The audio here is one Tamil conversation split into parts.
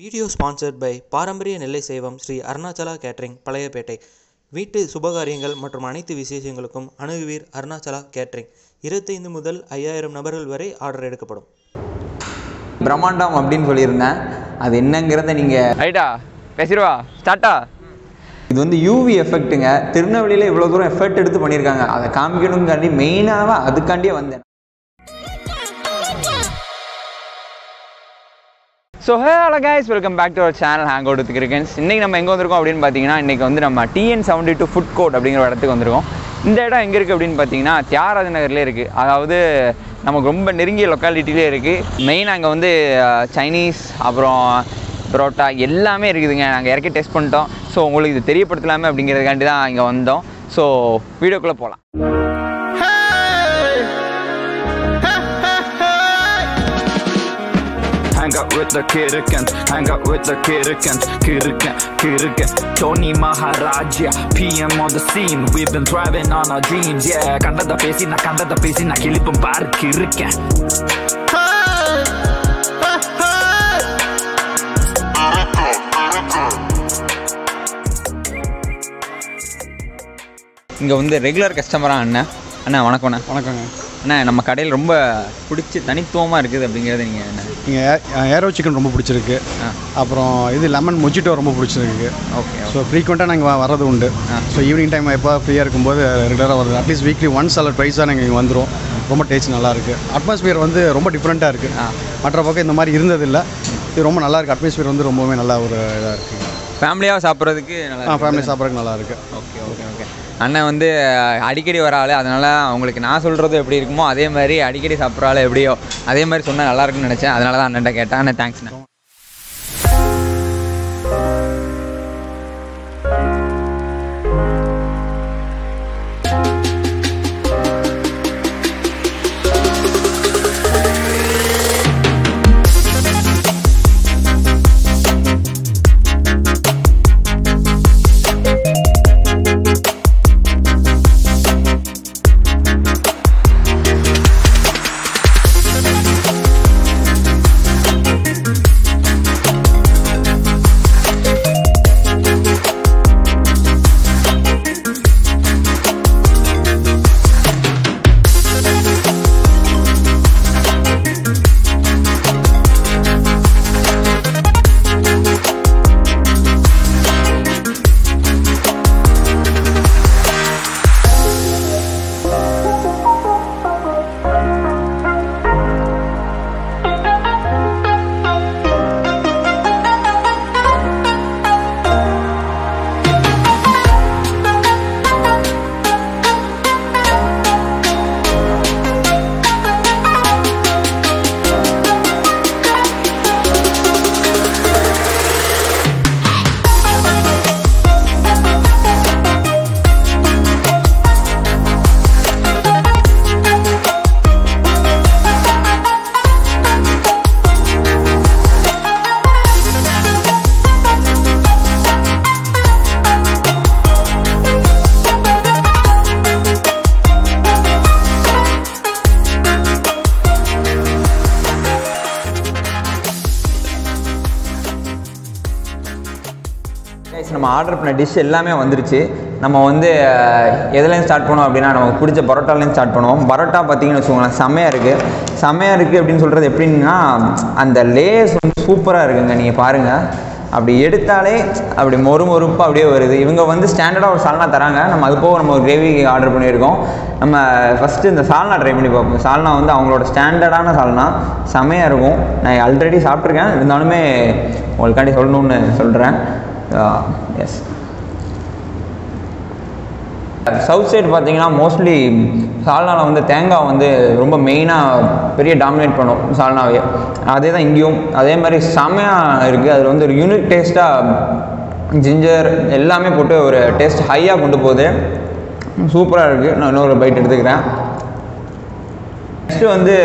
வீடியோ ஸ்பான்சர்ட் பை பாரம்பரிய நெல்லை சேவம் ஸ்ரீ அருணாச்சலா கேட்டரிங் பழையப்பேட்டை. வீட்டு சுபகாரியங்கள் மற்றும் அனைத்து விசேஷங்களுக்கும் அணுகுவீர் அருணாச்சலா கேட்டரிங். இருபத்தைந்து முதல் ஐயாயிரம் நபர்கள் வரை ஆர்டர் எடுக்கப்படும். பிரம்மாண்டம் அப்படின்னு சொல்லியிருந்தேன். அது என்னங்கிறத நீங்கள் ரைட்டா பேசிடுவா ஸ்டார்ட்டா இது வந்து யூவி எஃபெக்ட்டுங்க திருநெல்வேலியில் இவ்வளோ தூரம் எஃபெக்ட் எடுத்து பண்ணியிருக்காங்க. அதை காமிக்கணுங்காண்டி மெயினாக அதுக்காண்டியே வந்தேன். So hello guys welcome back to our channel hang out with கிரிக்கன்ஸ் இன்றைக்கி நம்ம எங்கே வந்திருக்கோம் அப்படின்னு பார்த்தீங்கன்னா இன்றைக்கி வந்து நம்ம TN seventy two food court அப்படிங்கிற இடத்துக்கு வந்திருக்கோம். இந்த இடம் எங்கே இருக்குது அப்படின்னு பார்த்தீங்கன்னா தியாகராஜ நகர்லேயே இருக்குது அதாவது நமக்கு ரொம்ப நெருங்கிய லொக்காலிட்டிலே இருக்குது மெயினாக அங்கே வந்து சைனீஸ் அப்புறம் பரோட்டா எல்லாமே இருக்குதுங்க. நாங்கள் இறக்கி டெஸ்ட் பண்ணிட்டோம். ஸோ உங்களுக்கு இது தெரியப்படுத்தலாமே அப்படிங்கிறதுக்காண்டி தான் இங்கே வந்தோம். ஸோ வீடியோக்குள்ளே போகலாம் Hang out with the Kirikans, hang out with the Kirikans, Kirikan, Kirikan, Tony Maharaja, PM on the scene, we've been thriving on our dreams, yeah, கண்டத பேசி நான் கண்டத பேசி நான் கிளிப்பும் பாரு கிறுக்கேன் இங்கே வந்து ரெகுலர் கஸ்டமராக அண்ணா வணக்கம் அண்ணா வணக்கங்க அண்ணா நம்ம கடையில் ரொம்ப பிடிச்சி தனித்துவமாக இருக்குது அப்படிங்கிறது நீங்கள் என்ன? நீங்கள் ஏரோ சிக்கன் ரொம்ப பிடிச்சிருக்கு. அப்புறம் இது லெமன் மொஜிட்டோ ரொம்ப பிடிச்சிருக்கு. ஓகே ஸோ ஃப்ரீக்வெண்ட்டாக நாங்கள் வரது உண்டு. ஸோ ஈவினிங் டைம் எப்போ ஃப்ரீயாக இருக்கும்போது ரெகுலராக வருது அட்லீஸ்ட் வீக்லி ஒன்ஸ் அல்ல ட்வைஸாக நாங்கள் இங்கே வந்துடும் ரொம்ப டேஸ்ட் நல்லா இருக்கு அட்மாஸ்பியர் வந்து ரொம்ப டிஃப்ரெண்ட்டாக இருக்குது மற்ற பக்கம் இந்த மாதிரி இருந்ததில்லை. இது ரொம்ப நல்லா இருக்குது அட்மாஸ்பியர் வந்து ரொம்பவுமே நல்லா ஒரு இதாக இருக்குங்க ஃபேமிலியாக சாப்பிட்றதுக்கு நல்லா ஃபேமிலி சாப்பிட்றதுக்கு நல்லா இருக்குது ஓகே ஓகே. அண்ணன் வந்து அடிக்கடி வர ஆள் அதனால் அவங்களுக்கு நான் சொல்கிறது எப்படி இருக்குமோ அதே மாதிரி அடிக்கடி சாப்பிட்ற ஆள் எப்படியோ அதே மாதிரி சொன்னால் நல்லா இருக்கும்னு நினச்சேன். அதனால தான் அண்ணன்ட்ட கேட்டேன். அண்ணன் தேங்க்ஸ்ண்ணா நம்ம ஆர்டர் பண்ண டிஷ் எல்லாமே வந்துருச்சு. நம்ம வந்து எதுலேருந்து ஸ்டார்ட் பண்ணோம் அப்படின்னா நமக்கு பிடிச்ச பரோட்டாலேருந்து ஸ்டார்ட் பண்ணுவோம். பரோட்டா பார்த்தீங்கன்னு வச்சுக்கோங்களேன் செம்மையாக இருக்குது செம்மையாக இருக்குது அப்படின்னு சொல்கிறது எப்படின்னா அந்த லேயர்ஸ் வந்து சூப்பராக இருக்குங்க. நீங்கள் பாருங்கள் அப்படி எடுத்தாலே அப்படி மொறு மொறுப்பாக அப்படியே வருது. இவங்க வந்து ஸ்டாண்டர்டாக ஒரு சால்னா தராங்க. நம்ம அது போக நம்ம ஒரு கிரேவி ஆர்டர் பண்ணியிருக்கோம். நம்ம ஃபஸ்ட்டு இந்த சால்னா ட்ரை பண்ணி பார்ப்போம். சால்னா வந்து அவங்களோட ஸ்டாண்டர்டான சால்னா. செமையாக இருக்கும். நான் ஆல்ரெடி சாப்பிட்ருக்கேன் இருந்தாலுமே உங்களுக்காண்டி சொல்லணும்னு சொல்கிறேன் எஸ் சவுத் சைடு பார்த்தீங்கன்னா மோஸ்ட்லி சால்னாவில் வந்து தேங்காய் வந்து ரொம்ப மெயினாக பெரிய டாமினேட் பண்ணும் சால்னாவே. அதே தான் இங்கேயும். அதே மாதிரி செம்மையாக இருக்குது அதில் வந்து ஒரு யூனிக் டேஸ்ட்டாக ஜிஞ்சர் எல்லாமே போட்டு ஒரு டேஸ்ட் ஹையாக கொண்டு போகுது. சூப்பராக இருக்குது நான் இன்னொரு பைட் எடுத்துக்கிறேன். நெக்ஸ்ட்டு வந்து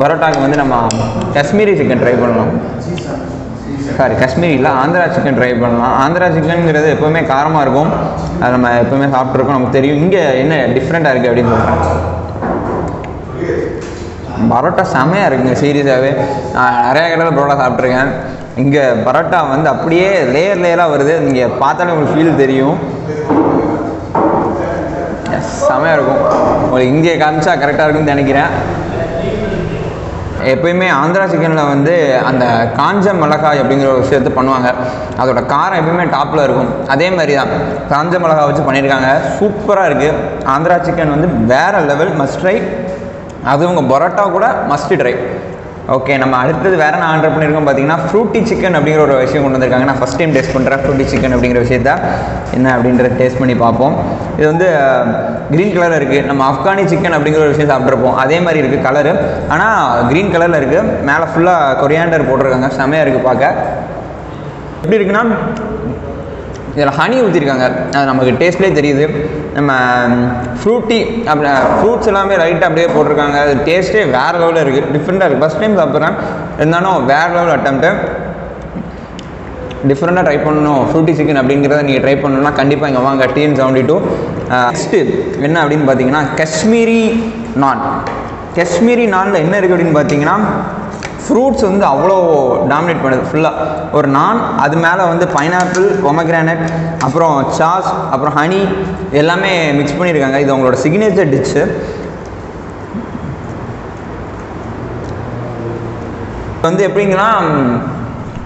பரோட்டாக்கு வந்து நம்ம காஷ்மீரி சிக்கன் ட்ரை பண்ணலாம். சாரி காஷ்மீரி இல்லை ஆந்திரா சிக்கன் ட்ரை பண்ணலாம். ஆந்திரா சிக்கனுங்கிறது எப்போவுமே காரமாக இருக்கும். அது நம்ம எப்போவுமே சாப்பிட்ருக்கோம் நமக்கு தெரியும். இங்கே என்ன டிஃப்ரெண்ட்டாக இருக்குது அப்படின்னு சொல்கிறேன் பரோட்டா செமையாக இருக்குங்க சீரியஸாகவே நான் நிறையா கடையில் பரோட்டா சாப்பிட்ருக்கேன் இங்கே பரோட்டா வந்து அப்படியே லேயர் லேயராக வருது. நீங்கள் பார்த்தாலே உங்களுக்கு ஃபீல் தெரியும். செமையாக இருக்கும். உங்களுக்கு இங்கே காமிச்சா கரெக்டாக இருக்கும்னு நினைக்கிறேன். எப்பயுமே ஆந்திரா சிக்கனில் வந்து அந்த காஞ்ச மிளகாய் அப்படிங்கிற ஒரு விஷயத்த பண்ணுவாங்க. அதோட காரம் எப்பயுமே டாப்பில் இருக்கும். அதே மாதிரி தான் காஞ்ச மிளகாய் வச்சு பண்ணியிருக்காங்க. சூப்பராக இருக்குது ஆந்திரா சிக்கன் வந்து வேறு லெவல் மஸ்ட் ட்ரை அது உங்கள் பரோட்டா கூட மஸ்ட் ட்ரை ஓகே நம்ம அடுத்தது வேறு நான் ஆர்டர் பண்ணியிருக்கோம். பார்த்தீங்கன்னா ஃப்ரூட்டி சிக்கன் அப்படிங்கிற ஒரு விஷயம் கொண்டு வந்திருக்காங்க. நான் ஃபஸ்ட் டைம் டேஸ்ட் பண்ணுறேன் ஃப்ரூட்டி சிக்கன் அப்படிங்கிற விஷயத்த. என்ன அப்படின்றத டேஸ்ட் பண்ணி பார்ப்போம். இது வந்து க்ரீன் கலரில் இருக்குது நம்ம ஆப்கானி சிக்கன் அப்படிங்கிற ஒரு விஷயம் சாப்பிட்ருப்போம் அதே மாதிரி இருக்குது கலரு ஆனால் க்ரீன் கலரில் இருக்குது மேலே ஃபுல்லாக கொரியாண்டர் போட்டிருக்காங்க. செமையாக இருக்குது பார்க்க. எப்படி இருக்குன்னா இதில் ஹனி ஊற்றிருக்காங்க அது நமக்கு டேஸ்ட்லேயே தெரியுது. நம்ம ஃப்ரூட்டி அப்படி ஃப்ரூட்ஸ் எல்லாமே லைட்டாக அப்படியே போட்டிருக்காங்க. அது டேஸ்ட்டே வேறு லெவலில் இருக்குது டிஃப்ரெண்ட்டாக இருக்குது ஃபஸ்ட் டைம் சாப்பிட்றேன். இருந்தாலும் வேறு லெவல் அட்டம்ப்ட்டு டிஃப்ரெண்ட்டாக ட்ரை பண்ணணும். ஃப்ரூட்டி சிக்கன் அப்படிங்கிறத நீங்கள் ட்ரை பண்ணணும்னா கண்டிப்பாக இங்கே வாங்க. டிஎன் செவன்டி டூ நெக்ஸ்ட்டு என்ன அப்படின்னு பார்த்தீங்கன்னா காஷ்மீரி நான் காஷ்மீரி நானில் என்ன இருக்குது அப்படின்னு பார்த்தீங்கன்னா ஃப்ரூட்ஸ் வந்து அவ்வளோ டாமினேட் பண்ணுது. ஃபுல்லாக ஒரு நான் அது மேலே வந்து பைனாப்பிள் பொமக்ரானட் அப்புறம் சாஸ் அப்புறம் ஹனி எல்லாமே மிக்ஸ் பண்ணியிருக்காங்க இது அவங்களோட சிக்னேச்சர் டிஷ்ஷு வந்து எப்படிங்கன்னா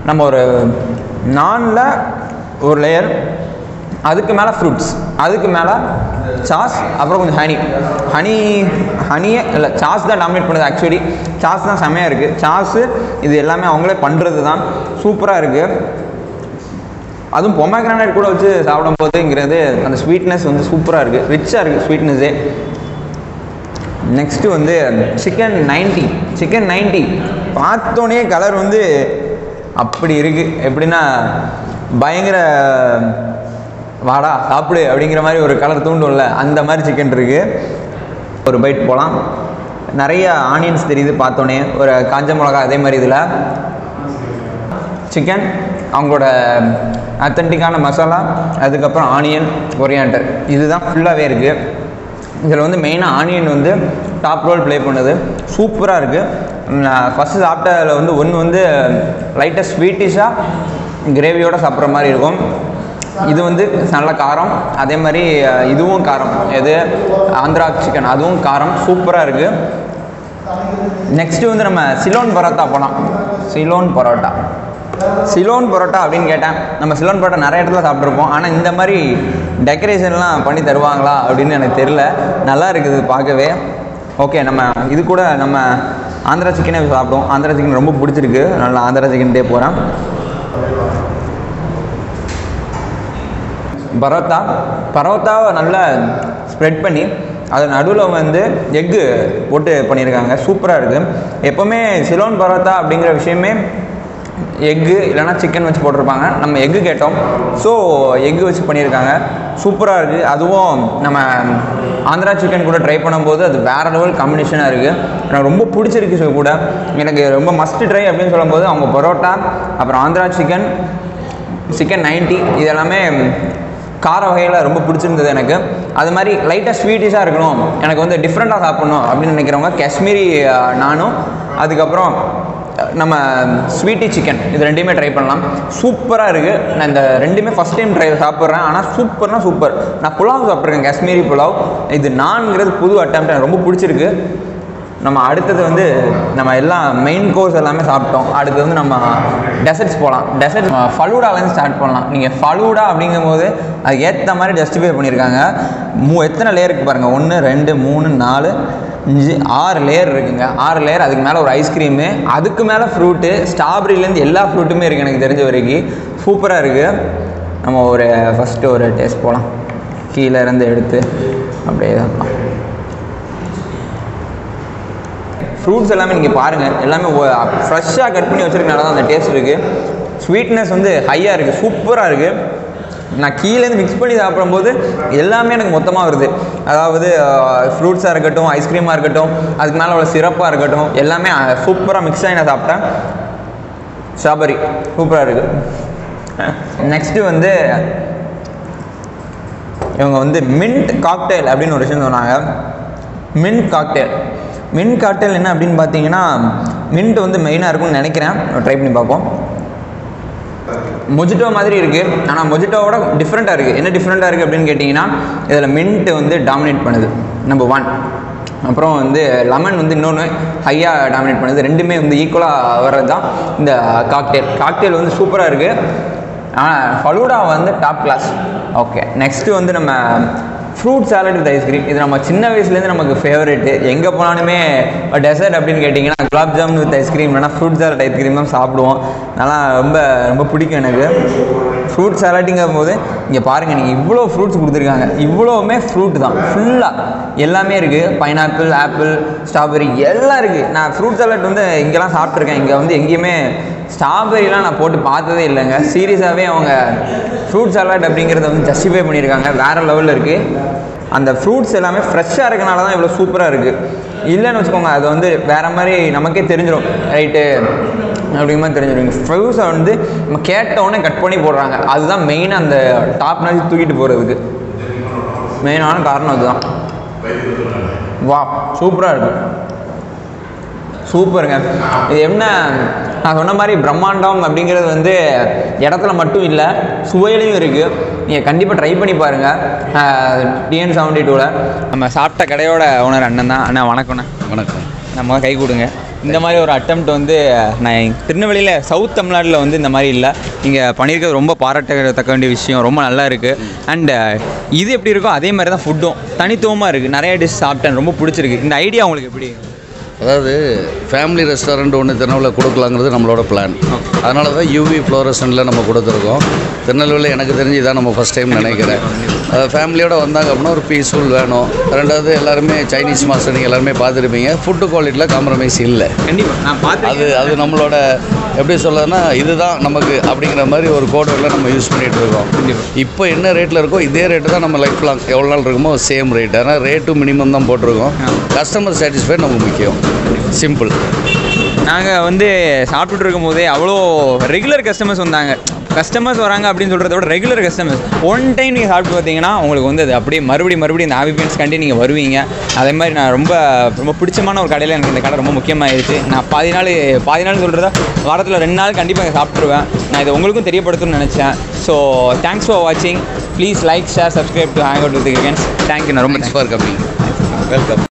நம்ம ஒரு நானில் ஒரு லேயர் அதுக்கு மேலே ஃப்ரூட்ஸ் அதுக்கு மேலே சாஸ் அப்புறம் கொஞ்சம் ஹனி ஹனி ஹனியே இல்லை சாஸ் தான் டாமினேட் பண்ணுது ஆக்சுவலி சாஸ் தான் செமையாக இருக்குது சாஸு இது எல்லாமே அவங்களே பண்ணுறது தான். சூப்பராக இருக்குது அதுவும் பொமக்ரானட் கூட வச்சு சாப்பிடும் போதுங்கிறது அந்த ஸ்வீட்னஸ் வந்து சூப்பராக இருக்குது ரிச்சாக இருக்குது ஸ்வீட்னஸ்ஸே நெக்ஸ்ட்டு வந்து சிக்கன் நைன்ட்டி சிக்கன் நைன்ட்டி பார்த்தோன்னே கலர் வந்து அப்படி இருக்குது எப்படின்னா பயங்கர வாடா சாப்பிடு அப்படிங்கிற மாதிரி ஒரு கலர் தூண்டும்ல அந்த மாதிரி சிக்கன் இருக்குது ஒரு பைட் போகலாம் நிறைய ஆனியன்ஸ் தெரியுது பார்த்தோன்னே ஒரு காஞ்ச மிளகா அதே மாதிரி இதில். சிக்கன் அவங்களோட அத்தன்டிக்கான மசாலா அதுக்கப்புறம் ஆனியன் ஒரியாண்டர் இதுதான் ஃபுல்லாகவே இருக்குது இதில் வந்து மெயினாக ஆனியன் வந்து டாப் ரோல் ப்ளே பண்ணுது. சூப்பராக இருக்குது நான் ஃபஸ்ட்டு சாப்பிட்டதில் வந்து ஒன்று வந்து லைட்டாக ஸ்வீட்டிஷாக கிரேவியோடு சாப்பிட்ற மாதிரி இருக்கும். இது வந்து நல்ல காரம் அதே மாதிரி இதுவும் காரம். எது? ஆந்திரா சிக்கன் அதுவும் காரம். சூப்பராக இருக்குது நெக்ஸ்ட்டு வந்து நம்ம சிலோன் பரோட்டா போகலாம் சிலோன் பரோட்டா. சிலோன் பரோட்டா அப்படின்னு கேட்டேன். நம்ம சிலோன் பரோட்டா நிறைய இடத்துல சாப்பிட்ருப்போம் ஆனால் இந்த மாதிரி டெக்கரேஷன்லாம் பண்ணி தருவாங்களா அப்படின்னு எனக்கு தெரில நல்லா இருக்குது பார்க்கவே. ஓகே நம்ம இது கூட நம்ம ஆந்திரா சிக்கனே சாப்பிடுவோம் ஆந்திரா சிக்கன் ரொம்ப பிடிச்சிருக்கு. நல்லா ஆந்திரா சிக்கன்டே போகிறேன் பரோட்டா. பரோட்டாவை நல்லா ஸ்ப்ரெட் பண்ணி அது நடுவில் வந்து எக்கு போட்டு பண்ணியிருக்காங்க. சூப்பராக இருக்குது எப்போவுமே சிலோன் பரோட்டா அப்படிங்கிற விஷயமே எக்கு இல்லைனா சிக்கன் வச்சு போட்டிருப்பாங்க. நம்ம எக்கு கேட்டோம். ஸோ எக்கு வச்சு பண்ணியிருக்காங்க. சூப்பராக இருக்குது அதுவும் நம்ம ஆந்திரா சிக்கன் கூட ட்ரை பண்ணும்போது அது வேறு லெவல் காம்பினேஷனாக இருக்குது எனக்கு ரொம்ப பிடிச்சிருக்கு so கூட. எனக்கு ரொம்ப மஸ்ட் ட்ரை அப்படின்னு சொல்லும்போது அவங்க பரோட்டா அப்புறம் ஆந்திரா சிக்கன் சிக்கன் நைன்ட்டி இது எல்லாமே கார வகையில் ரொம்ப பிடிச்சிருந்தது எனக்கு. அது மாதிரி லைட்டாக ஸ்வீட்டிஷாக இருக்கணும். எனக்கு வந்து டிஃப்ரெண்ட்டாக சாப்பிடணும் அப்படின்னு நினைக்கிறவங்க காஷ்மீரி நானும் அதுக்கப்புறம் நம்ம ஸ்வீட்டி சிக்கன் இது ரெண்டுமே ட்ரை பண்ணலாம். சூப்பராக இருக்குது நான் இந்த ரெண்டுமே ஃபஸ்ட் டைம் ட்ரை சாப்பிட்றேன். ஆனால் சூப்பர்னா சூப்பர். நான் புலாவ் சாப்பிட்ருக்கேன் காஷ்மீரி புலாவ். இது நான்ங்கிறது புது அட்டம் எனக்கு ரொம்ப பிடிச்சிருக்கு. நம்ம அடுத்தது வந்து நம்ம எல்லாம் மெயின் கோர்ஸ் எல்லாமே சாப்பிட்டோம். அடுத்து வந்து நம்ம டெசர்ட்ஸ் போகலாம் டெசர்ட் ஃபலூடாலேருந்து ஸ்டார்ட் பண்ணலாம். நீங்கள் ஃபலூடா அப்படிங்கும்போது அதுக்கு ஏற்ற மாதிரி ஜஸ்டிஃபை பண்ணியிருக்காங்க. மூ எத்தனை லேயர் இருக்குது பாருங்கள் ஒன்று ரெண்டு மூணு நாலு அஞ்சு ஆறு லேயர் இருக்குங்க. ஆறு லேயர் அதுக்கு மேலே ஒரு ஐஸ்கிரீமு அதுக்கு மேலே ஃப்ரூட்டு ஸ்ட்ராபெரிலேருந்து எல்லா ஃப்ரூட்டுமே இருக்குது எனக்கு தெரிஞ்ச வரைக்கும். சூப்பராக இருக்குது நம்ம ஒரு ஃபஸ்ட்டு ஒரு டேஸ்ட் போகலாம் கீழே இருந்து எடுத்து அப்படியே தான் ஃப்ரூட்ஸ் எல்லாமே நீங்கள் பாருங்கள் எல்லாமே ஃப்ரெஷ்ஷாக கட் பண்ணி வச்சுருக்கனால தான் அந்த டேஸ்ட் இருக்குது ஸ்வீட்னஸ் வந்து ஹையாக இருக்குது சூப்பராக இருக்குது நான் கீழேருந்து மிக்ஸ் பண்ணி சாப்பிடும்போது எல்லாமே எனக்கு மொத்தமாக வருது. அதாவது ஃப்ரூட்ஸாக இருக்கட்டும் ஐஸ்கிரீமாக இருக்கட்டும் அதுக்கு மேலே உள்ள சிறப்பாக இருக்கட்டும் எல்லாமே சூப்பராக மிக்ஸ் ஆகி நான் சாப்பிட்டேன். ஸ்ட்ராபெரி சூப்பராக இருக்குது நெக்ஸ்ட்டு வந்து இவங்க வந்து மின்ட் காக்டெயில் அப்படின்னு ஒரு விஷயம் சொன்னாங்க. மின்ட் காக்டெயில் மின் காக்டெயில் என்ன அப்படின்னு பார்த்தீங்கன்னா மின்ட் வந்து மெயினாக இருக்கும்னு நினைக்கிறேன். ட்ரை பண்ணி பார்ப்போம். மொஜிட்டோ மாதிரி இருக்குது ஆனால் மொஜிட்டோவோட டிஃப்ரெண்ட்டாக இருக்குது என்ன டிஃப்ரெண்ட்டாக இருக்குது அப்படின்னு கேட்டிங்கன்னா இதில் மின்ட்டு வந்து டாமினேட் பண்ணுது. நம்பர் ஒன் அப்புறம் வந்து லெமன் வந்து இன்னொன்று ஹையாக டாமினேட் பண்ணுது. ரெண்டுமே வந்து ஈக்குவலாக வர்றது தான் இந்த காக்டெயில் காக்டெயில் வந்து சூப்பராக இருக்குது ஆனால் ஃபலூடா வந்து டாப் கிளாஸ் ஓகே நெக்ஸ்ட்டு வந்து நம்ம ஃப்ரூட் சாலட் வித் ஐஸ்கிரீம் இது நம்ம சின்ன வயசுலேருந்து நமக்கு ஃபேவரெட்டு எங்கே போனாலுமே டெசர்ட் அப்படின்னு கேட்டிங்கன்னா gulab jamun with ice cream இல்லைனா ஃப்ரூட் சாலட் ஐஸ்கிரீம் தான் சாப்பிடுவோம். நல்லா ரொம்ப ரொம்ப பிடிக்கும் எனக்கு. ஃப்ரூட் சாலட்டுங்கும் போது இங்கே பாருங்கள் நீங்கள் இவ்வளோ ஃப்ரூட்ஸ் கொடுத்துருக்காங்க. இவ்வளோவுமே ஃப்ரூட் தான். ஃபுல்லாக எல்லாமே இருக்குது பைனாப்பிள் ஆப்பிள் ஸ்ட்ராபெரி எல்லாம் இருக்குது நான் ஃப்ரூட் சாலட் வந்து இங்கெல்லாம் சாப்பிட்ருக்கேன் இங்கே வந்து எங்கேயுமே ஸ்ட்ராபெரிலாம் நான் போட்டு பார்த்ததே இல்லைங்க. சீரியஸாகவே அவங்க ஃப்ரூட் சாலட் அப்படிங்கிறத வந்து ஜஸ்டிஃபை பண்ணியிருக்காங்க. வேறு லெவலில் இருக்குது அந்த ஃப்ரூட்ஸ் எல்லாமே ஃப்ரெஷ்ஷாக இருக்கனால தான் இவ்வளோ சூப்பராக இருக்குது இல்லைன்னு வச்சுக்கோங்க அது வந்து வேறு மாதிரி நமக்கே தெரிஞ்சிடும் ரைட்டு அப்படிங்கிற மாதிரி தெரிஞ்சிடும் ஃப்ரூட்ஸை வந்து நம்ம கேட்டவுடனே கட் பண்ணி போடுறாங்க. அதுதான் மெயின் அந்த டாப் நாச்சு தூக்கிட்டு போகிறதுக்கு மெயினான காரணம் அதுதான். வா சூப்பராக இருக்குது சூப்பருங்க இது என்ன நான் சொன்ன மாதிரி பிரம்மாண்டம் அப்படிங்கிறது வந்து இடத்துல மட்டும் இல்லை சுவையிலையும் இருக்குது நீங்கள் கண்டிப்பாக ட்ரை பண்ணி பாருங்கள் டிஎன் செவன்டி டூவில் நம்ம சாப்பிட்ட கடையோட ஓனர் அண்ணன் தான். அண்ணா வணக்கம்ண்ணா வணக்கம். நம்ம கை கொடுங்க. இந்த மாதிரி ஒரு அட்டம்ப்ட் வந்து நான் திருநெல்வேலியில் சவுத் தமிழ்நாட்டில் வந்து இந்த மாதிரி இல்லை. நீங்கள் பண்ணியிருக்கிறது ரொம்ப பாராட்டத்தக்க வேண்டிய விஷயம். ரொம்ப நல்லா இருக்குது அண்ட் இது எப்படி இருக்கோ அதே மாதிரி தான் ஃபுட்டும் தனித்துவமாக இருக்குது நிறைய டிஷ் சாப்பிட்டேன். ரொம்ப பிடிச்சிருக்கு. இந்த ஐடியா உங்களுக்கு எப்படி? அதாவது ஃபேமிலி ரெஸ்டாரண்ட் ஒன்று திருநெல்வேலியில் கொடுக்கலாங்கிறது நம்மளோட பிளான் அதனால தான் யூவி ஃப்ளோரசனில் நம்ம கொடுத்துருக்கோம். திருநெல்வேலியில் எனக்கு தெரிஞ்சு இதான் நம்ம ஃபஸ்ட் டைம் நினைக்கிறேன். ஃபேமிலியோட வந்தாங்க அப்படின்னா ஒரு பீஸ்ஃபுல் வேணும். ரெண்டாவது எல்லாருமே சைனீஸ் மாஸ்டர் நீங்கள் எல்லாருமே பார்த்துருப்பீங்க. ஃபுட்டு குவாலிட்டியில் காம்ப்ரமைஸ் இல்லை. அது அது நம்மளோட எப்படி சொல்றதுன்னா இதுதான் நமக்கு அப்படிங்கிற மாதிரி ஒரு கோடெல்லாம் நம்ம யூஸ் பண்ணிட்டு இருக்கோம். இப்போ என்ன ரேட்டில் இருக்கோ இதே ரேட்டு தான் நம்ம லைஃப் லாங் எவ்வளோ நாள் இருக்குமோ சேம் ரேட் ஆனால் ரேட்டும் மினிமம் தான் போட்டிருக்கோம். கஸ்டமர் சாட்டிஸ்ஃபை நமக்கு முக்கியம். சிம்பிள் நாங்கள் வந்து சாப்பிட்டுட்டு இருக்கும் போதே அவ்வளோ ரெகுலர் கஸ்டமர்ஸ் வந்தாங்க. கஸ்டமர்ஸ் வராங்க அப்படின்னு சொல்கிறத விட ரெகுலர் கஸ்டமர்ஸ் ஒன் டைம் நீங்கள் சாப்பிட்டு பார்த்தீங்கன்னா உங்களுக்கு வந்து அது அப்படியே மறுபடியும் மறுபடியும் இந்த ஆம்பியன்ஸ் கண்டி நீங்கள் வருவீங்க. அதே மாதிரி நான் ரொம்ப ரொம்ப பிடிச்சமான ஒரு கடையில் எனக்கு இந்த கடை ரொம்ப முக்கியமாயிருச்சு. நான் பாதி நாள் பாதி நாள் சொல்கிறத வாரத்தில் ரெண்டு நாள் கண்டிப்பாக சாப்பிட்ருவேன் நான் இதை உங்களுக்கும் தெரியப்படுத்தணும்னு நினச்சேன். ஸோ தேங்க்ஸ் ஃபார் வாட்சிங் please like share subscribe to hang out with thank you நான் ரொம்ப ஃபார் கம்மிங் வெல்கம்